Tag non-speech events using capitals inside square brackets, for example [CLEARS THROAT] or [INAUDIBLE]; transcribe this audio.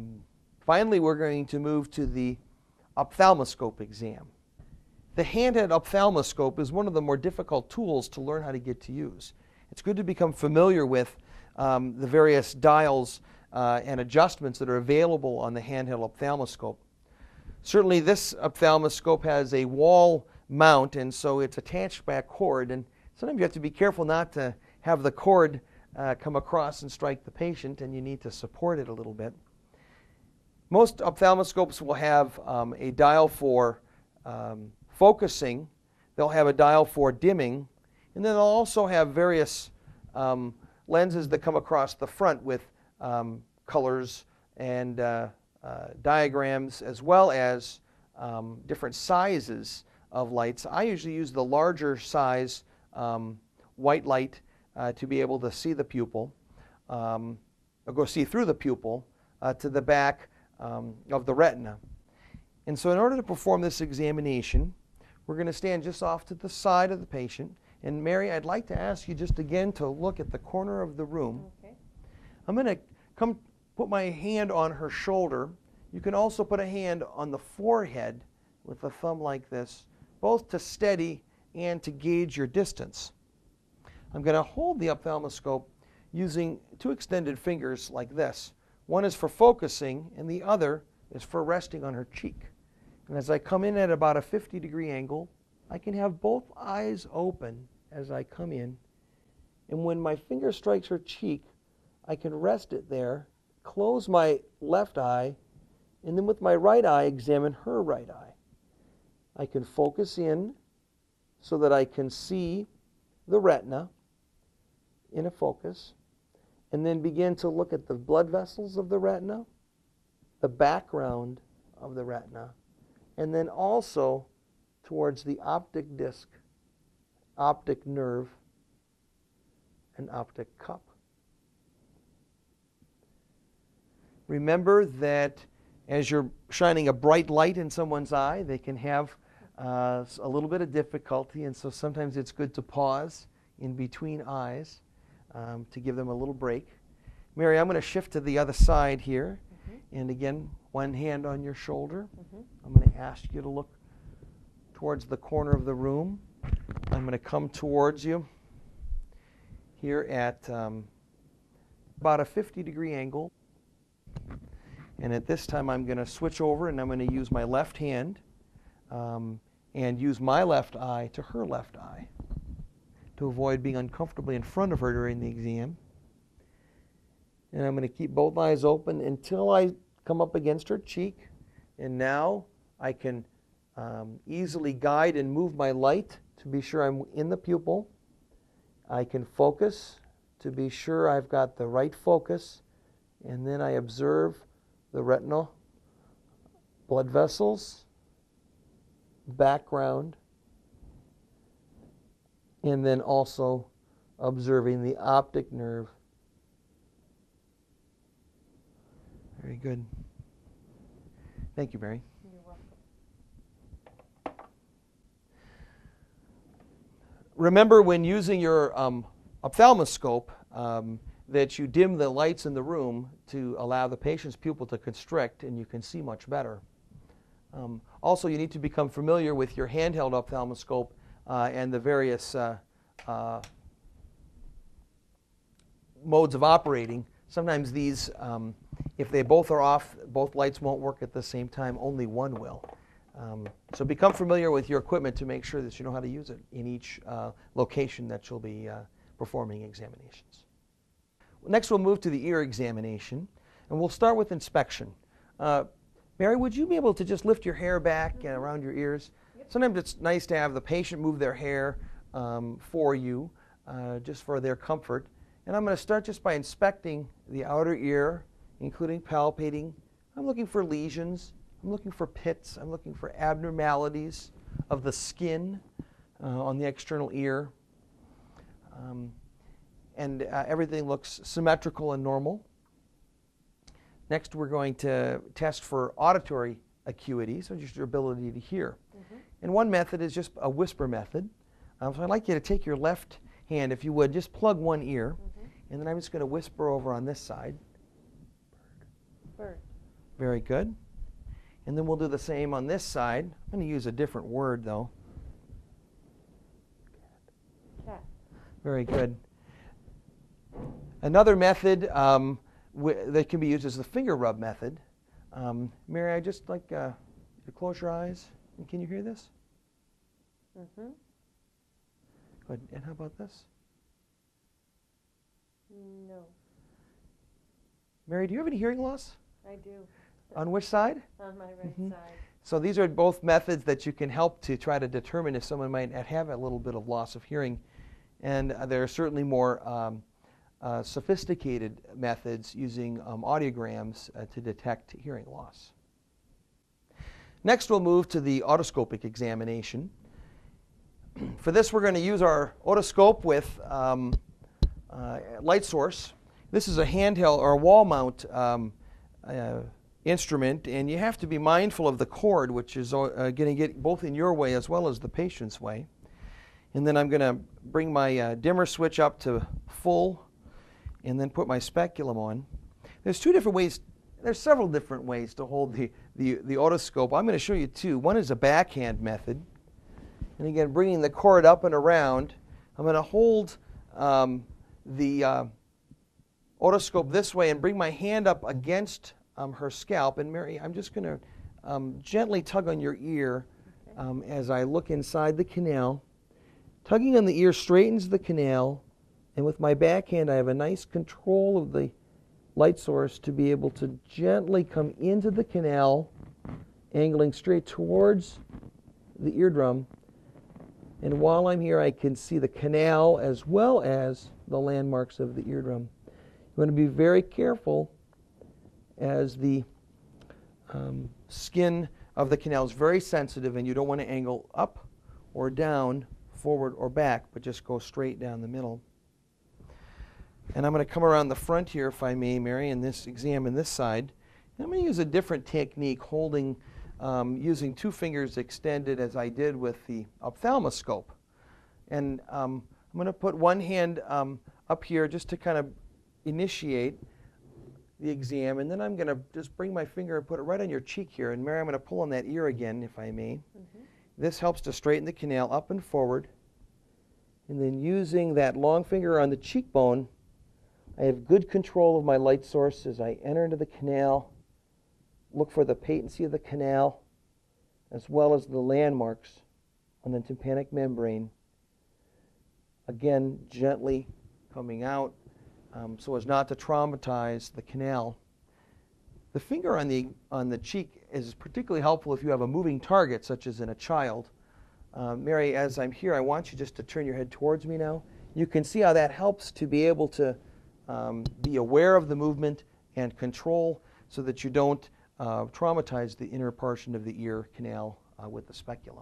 Um, finally, we're going to move to the ophthalmoscope exam. The handheld ophthalmoscope is one of the more difficult tools to learn how to get to use. It's good to become familiar with um, the various dials uh, and adjustments that are available on the handheld ophthalmoscope. Certainly, this ophthalmoscope has a wall mount, and so it's attached by a cord. And sometimes you have to be careful not to have the cord uh, come across and strike the patient, and you need to support it a little bit. Most ophthalmoscopes will have um, a dial for um, focusing, they'll have a dial for dimming, and then they'll also have various um, lenses that come across the front with um, colors and uh, uh, diagrams as well as um, different sizes of lights. I usually use the larger size um, white light uh, to be able to see the pupil, um, or go see through the pupil uh, to the back um, of the retina. And so in order to perform this examination, we're going to stand just off to the side of the patient. And Mary, I'd like to ask you just again to look at the corner of the room. Okay. I'm going to come put my hand on her shoulder. You can also put a hand on the forehead with a thumb like this, both to steady and to gauge your distance. I'm going to hold the ophthalmoscope using two extended fingers like this. One is for focusing, and the other is for resting on her cheek. And as I come in at about a 50 degree angle, I can have both eyes open as I come in. And when my finger strikes her cheek, I can rest it there, close my left eye, and then with my right eye examine her right eye. I can focus in so that I can see the retina in a focus, and then begin to look at the blood vessels of the retina, the background of the retina, and then also towards the optic disc, optic nerve, and optic cup. Remember that as you're shining a bright light in someone's eye, they can have uh, a little bit of difficulty, and so sometimes it's good to pause in between eyes um, to give them a little break. Mary, I'm going to shift to the other side here. Mm-hmm. And again, one hand on your shoulder. Mm-hmm. I'm going to ask you to look towards the corner of the room. I'm going to come towards you here at um, about a 50 degree angle. And at this time, I'm going to switch over and I'm going to use my left hand um, and use my left eye to her left eye to avoid being uncomfortably in front of her during the exam. And I'm going to keep both eyes open until I come up against her cheek. And now I can um, easily guide and move my light to be sure I'm in the pupil. I can focus to be sure I've got the right focus. And then I observe the retinal blood vessels, background, and then also observing the optic nerve. Very good. Thank you, Mary. You're welcome. Remember when using your um, ophthalmoscope um, that you dim the lights in the room to allow the patient's pupil to constrict and you can see much better. Um, also, you need to become familiar with your handheld ophthalmoscope and the various uh, uh, modes of operating. Sometimes these, um, if they both are off, both lights won't work at the same time, only one will. Um, so become familiar with your equipment to make sure that you know how to use it in each uh, location that you'll be uh, performing examinations. Next, we'll move to the ear examination, and we'll start with inspection. Uh, Mary, would you be able to just lift your hair back and around your ears? Sometimes it's nice to have the patient move their hair um, for you, uh, just for their comfort. And I'm going to start just by inspecting the outer ear, including palpating. I'm looking for lesions. I'm looking for pits. I'm looking for abnormalities of the skin uh, on the external ear. Um, and uh, everything looks symmetrical and normal. Next, we're going to test for auditory acuity, so just your ability to hear. Mm-hmm. And one method is just a whisper method. Um, so I'd like you to take your left hand, if you would, just plug one ear, mm-hmm. and then I'm just going to whisper over on this side. Bird. Bird. Very good. And then we'll do the same on this side. I'm going to use a different word though. Cat. Very good. Another method um, w- that can be used is the finger rub method. Um, Mary, I just like uh, you to close your eyes. Can you hear this? Mm-hmm. Good. And how about this? No, Mary, do you have any hearing loss? I do. On which side? On my right Mhm. side. So these are both methods that you can help to try to determine if someone might have a little bit of loss of hearing. And uh, there are certainly more um, uh, sophisticated methods using um, audiograms uh, to detect hearing loss. Next, we'll move to the otoscopic examination. [CLEARS THROAT] For this, we're going to use our otoscope with um, uh, light source. This is a handheld or a wall mount um, uh, instrument, and you have to be mindful of the cord, which is uh, going to get both in your way as well as the patient's way. And then I'm going to bring my uh, dimmer switch up to full and then put my speculum on. There's two different ways, there's several different ways to hold the, the, the otoscope. I'm going to show you two. One is a backhand method. And again, bringing the cord up and around, I'm going to hold um, the uh, otoscope this way and bring my hand up against um, her scalp. And Mary, I'm just going to um, gently tug on your ear um, as I look inside the canal. Tugging on the ear straightens the canal, and with my backhand, I have a nice control of the light source to be able to gently come into the canal, angling straight towards the eardrum. And while I'm here, I can see the canal as well as the landmarks of the eardrum. You want to be very careful as the um, skin of the canal is very sensitive, and you don't want to angle up or down, forward or back, but just go straight down the middle. And I'm going to come around the front here, if I may, Mary, and this examine this side. And I'm going to use a different technique, holding, um, using two fingers extended as I did with the ophthalmoscope. And um, I'm going to put one hand um, up here just to kind of initiate the exam, and then I'm going to just bring my finger and put it right on your cheek here. And Mary, I'm going to pull on that ear again, if I may. Mm-hmm. This helps to straighten the canal up and forward. And then using that long finger on the cheekbone, I have good control of my light source as I enter into the canal. Look for the patency of the canal as well as the landmarks on the tympanic membrane. Again, gently coming out um, so as not to traumatize the canal. The finger on the, on the cheek is particularly helpful if you have a moving target, such as in a child. Uh, Mary, as I'm here, I want you just to turn your head towards me now. You can see how that helps to be able to um, be aware of the movement and control so that you don't uh, traumatize the inner portion of the ear canal uh, with the speculum.